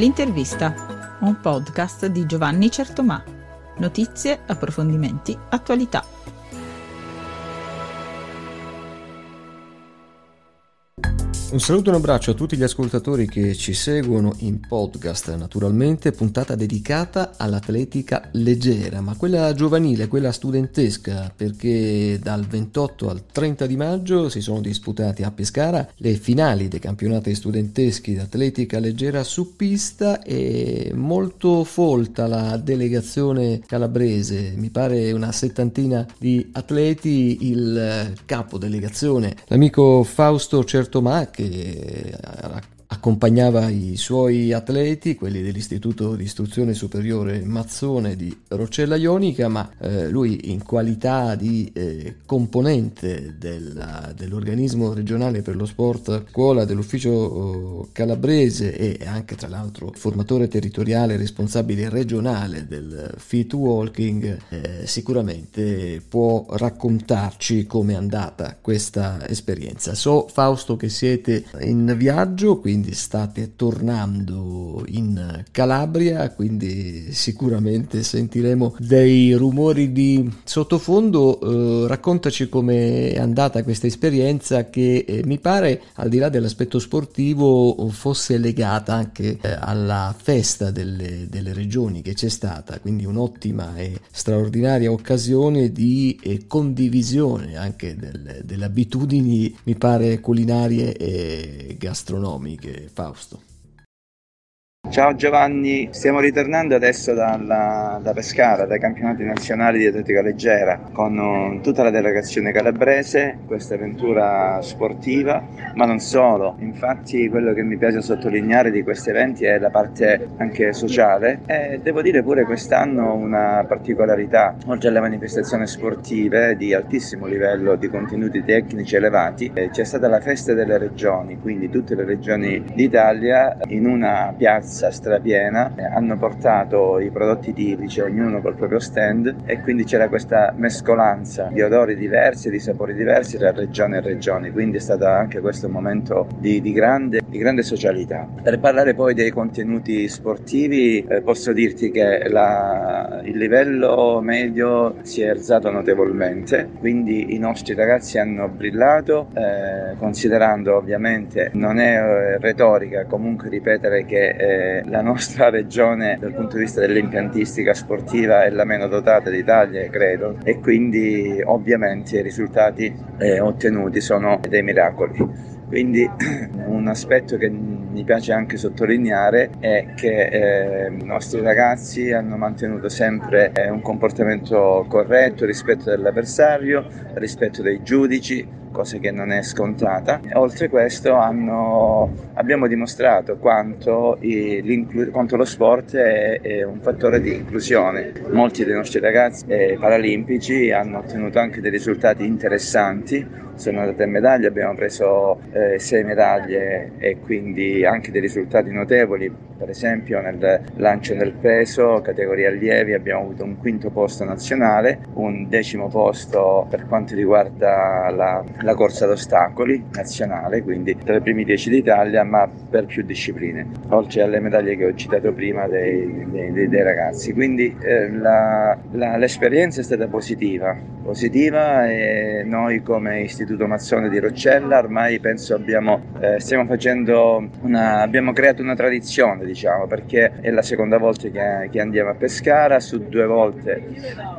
L'intervista, un podcast di Giovanni Certomà. Notizie, approfondimenti, attualità. Un saluto e un abbraccio a tutti gli ascoltatori che ci seguono in podcast, naturalmente puntata dedicata all'atletica leggera, ma quella giovanile, quella studentesca, perché dal 28 al 30 di maggio si sono disputati a Pescara le finali dei campionati studenteschi d'atletica leggera su pista e molto folta la delegazione calabrese, mi pare una settantina di atleti, il capo delegazione, l'amico Fausto Certomac che accompagnava i suoi atleti, quelli dell'Istituto di Istruzione Superiore Mazzone di Roccella Ionica, ma eh, lui in qualità di eh, componente della, dell'organismo regionale per lo sport scuola dell'ufficio oh, calabrese e anche tra l'altro formatore territoriale responsabile regionale del fit walking, eh, sicuramente può raccontarci come è andata questa esperienza. So Fausto che siete in viaggio, quindi quindi state tornando in Calabria, quindi sicuramente sentiremo dei rumori di sottofondo. Eh, raccontaci com'è andata questa esperienza che eh, mi pare, al di là dell'aspetto sportivo, fosse legata anche eh, alla festa delle, delle, regioni che c'è stata, quindi un'ottima e straordinaria occasione di eh, condivisione anche del, delle abitudini, mi pare, culinarie e gastronomiche. Fausto. Ciao Giovanni, stiamo ritornando adesso dalla, da Pescara, dai campionati nazionali di atletica leggera, con uh, tutta la delegazione calabrese, questa avventura sportiva, ma non solo. Infatti quello che mi piace sottolineare di questi eventi è la parte anche sociale e devo dire pure quest'anno una particolarità, oltre alle manifestazioni sportive di altissimo livello di contenuti tecnici elevati, eh, c'è stata la festa delle regioni, quindi tutte le regioni d'Italia in una piazza piazza strapiena, eh, hanno portato i prodotti tipici, ognuno col proprio stand e quindi c'era questa mescolanza di odori diversi di sapori diversi tra regione e regione, quindi è stato anche questo un momento di, di, grande, di grande, socialità. Per parlare poi dei contenuti sportivi eh, posso dirti che la, il livello medio si è alzato notevolmente, quindi i nostri ragazzi hanno brillato, eh, considerando ovviamente non è eh, retorica comunque ripetere che eh, la nostra regione dal punto di vista dell'impiantistica sportiva è la meno dotata d'Italia, credo, e quindi ovviamente i risultati eh, ottenuti sono dei miracoli. Quindi un aspetto che mi piace anche sottolineare è che eh, i nostri ragazzi hanno mantenuto sempre eh, un comportamento corretto rispetto dell'avversario, rispetto dei giudici, cosa che non è scontata. Oltre a questo hanno, abbiamo dimostrato quanto, quanto lo sport è, è, un fattore di inclusione. Molti dei nostri ragazzi eh, paralimpici hanno ottenuto anche dei risultati interessanti, sono andate in medaglia, abbiamo preso eh, sei medaglie e quindi anche dei risultati notevoli, per esempio nel lancio del peso, categoria allievi, abbiamo avuto un quinto posto nazionale, un decimo posto per quanto riguarda la la corsa ad ostacoli nazionale, quindi tra i primi 10 d'Italia, ma per più discipline, oltre alle medaglie che ho citato prima dei, dei, dei ragazzi. Quindi eh, la, la, l'esperienza è stata positiva, positiva e noi come Istituto Mazzone di Roccella ormai penso abbiamo, eh, stiamo facendo una, abbiamo creato una tradizione diciamo perché è la seconda volta che, che andiamo a Pescara, su due volte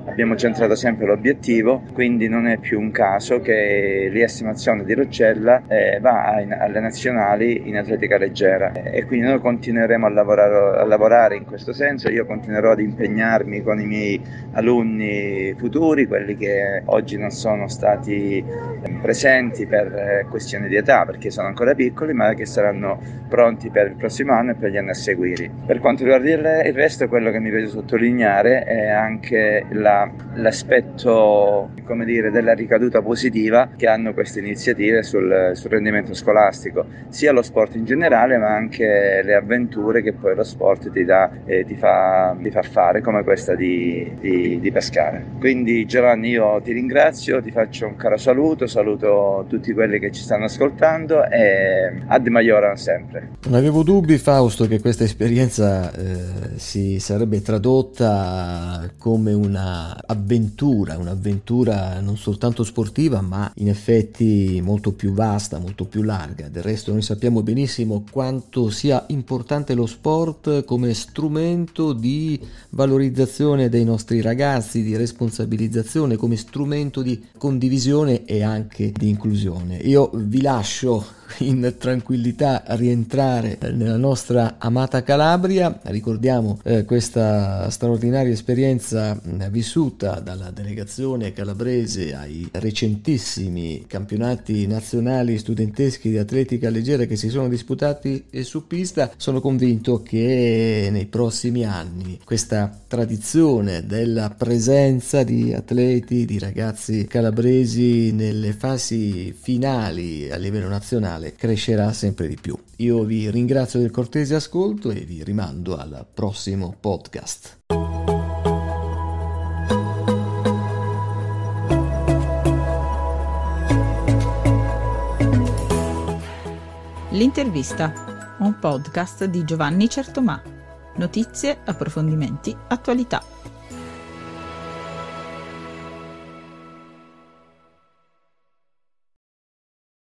abbiamo centrato sempre l'obiettivo, quindi non è più un caso che l'IS Mazzone di Roccella eh, va in, alle nazionali in atletica leggera eh, e quindi noi continueremo a lavorare, a lavorare in questo senso, io continuerò ad impegnarmi con i miei alunni futuri, quelli che oggi non sono stati ehm, presenti per eh, questioni di età perché sono ancora piccoli ma che saranno pronti per il prossimo anno e per gli anni a seguire. Per quanto riguarda il resto quello che mi piace sottolineare è anche la, l'aspetto dire, della ricaduta positiva che hanno hanno queste iniziative sul, sul, rendimento scolastico, sia lo sport in generale ma anche le avventure che poi lo sport ti, dà, eh, ti, fa, ti fa, fare come questa di, di, di, pescare. Quindi Giovanni io ti ringrazio, ti faccio un caro saluto, saluto tutti quelli che ci stanno ascoltando e ad Maioran sempre. Non avevo dubbi Fausto che questa esperienza eh, si sarebbe tradotta come un'avventura, un'avventura non soltanto sportiva ma in effetti molto più vasta, molto più larga. Del resto noi sappiamo benissimo quanto sia importante lo sport come strumento di valorizzazione dei nostri ragazzi, di responsabilizzazione, come strumento di condivisione e anche di inclusione. Io vi lascio in tranquillità rientrare nella nostra amata Calabria. Ricordiamo eh, questa straordinaria esperienza vissuta dalla delegazione calabrese ai recentissimi campionati nazionali studenteschi di atletica leggera che si sono disputati su pista. Sono convinto che nei prossimi anni questa tradizione della presenza di atleti, di ragazzi calabresi nelle fasi finali a livello nazionale canale crescerà sempre di più. Io vi ringrazio del cortese ascolto e vi rimando al prossimo podcast. L'intervista, un podcast di Giovanni Certomà. Notizie, approfondimenti, attualità.